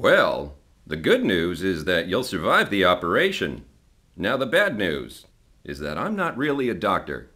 Well, the good news is that you'll survive the operation. Now, the bad news is that I'm not really a doctor.